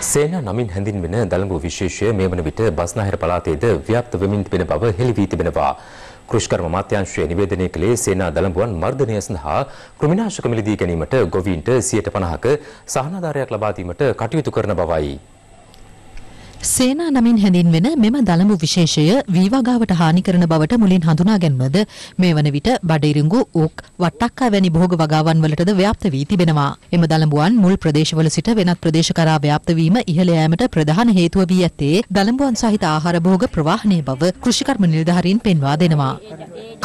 සේනා නමින් හැඳින්වෙන දළඹු විශේෂය මේ වන විට බස්නාහිර පළාතේද ව්‍යාප්ත වෙමින් තිබෙන බව හෙළි වී තිබෙනවා. කෘෂිකර්ම අමාත්‍යාංශය නිවේදනය කළේ සේනා දළඹුවන් මර්ධනය සඳහා කෘමිනාශක මිලදී ගැනීමට ගොවීන්ට 50%ක සහනාධාරයක් ලබා දීමට කටයුතු කරන බවයි. සේනා නමින් හැඳින්වෙන මෙම දළඹු විශේෂය වීවගාවට හානි කරන බවට මුලින් හඳුනා ගැන්වද මේ වන විට බඩිරිඟු උක් වට්ටක්කා වැනි භෝග වගාවන් වලටද ව්‍යාප්ත වී තිබෙනවා. එම දළඹුවන් මුල් ප්‍රදේශවල සිට වෙනත් ප්‍රදේශ කරා ව්‍යාප්ත වීම ඉහළ යෑමට ප්‍රධාන හේතුව වී ඇත්තේ දළඹුවන් සහිත ආහාර භෝග ප්‍රවාහනය බව කෘෂිකර්ම නිලධාරීන් පෙන්වා දෙනවා.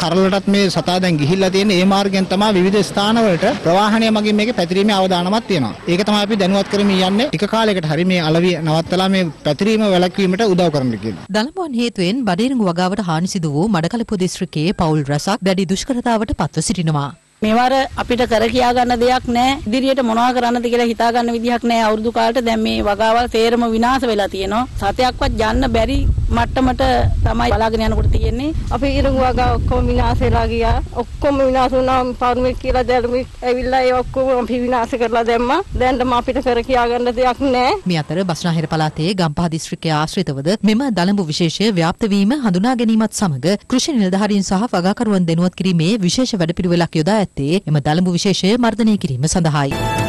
කරලටත් මේ සතා දැන් ගිහිල්ලා තියෙන ඒ මාර්ගයෙන් තමයි විවිධ ස්ථානවලට ප්‍රවාහනය මගින් මේකේ පැතිරීමේ අවදානමක් තියෙනවා. ඒක තමයි අපි දැනුවත් කරමින් යන්නේ. ටික කාලයකට හරි මේ අලවිය නවත්තලා මේ පැතිරීම වැළැක්වීමට උදව් කරන්න කියලා. දළඹුවන් හේතුවෙන් බඩිරිඟු වගාවට හානි සිදු වූ මඩකලපුව දිස්ත්‍රික්කයේ පවුල් රැසක් දැඩි දුෂ්කරතාවට පත්ව සිටිනවා. මෙවර අපිට කර කියා ගන්න දෙයක් නැහැ. ඉදිරියට මොනවා කරන්නද කියලා හිතා ගන්න විදිහක් නැහැ. අවුරුදු කාලට දැන් මේ වගාවල් තේරම විනාශ වෙලා තියෙනවා. සතයක්වත් යන්න බැරි මට්ටමට තමයි බලාගෙන යනකොට තියෙන්නේ. අපි ඉරඟු වගා ඔක්කොම විනාශ වෙලා ගියා. ඔක්කොම විනාශ වුණා. පර්මිට් කියලා දැල්මි ඇවිල්ලා ඒ ඔක්කොම අපි විනාශ කරලා දැම්මා. දැන් අපිට කර කියා ගන්න දෙයක් නැහැ. මේ අතර බස්නාහිර පළාතේ ගම්පහ දිස්ත්‍රික්කයේ ආශ්‍රිතවද මෙම දළඹු විශේෂය ව්‍යාප්ත වීම හඳුනා ගැනීමත් සමග කෘෂි නිලධාරීන් සහ වගාකරුවන් දැනුවත් කිරීමේ විශේෂ වැඩපිළිවෙලක් යොදා ඇත්තේ එම දළඹු විශේෂය මර්ධනය කිරීම සඳහායි.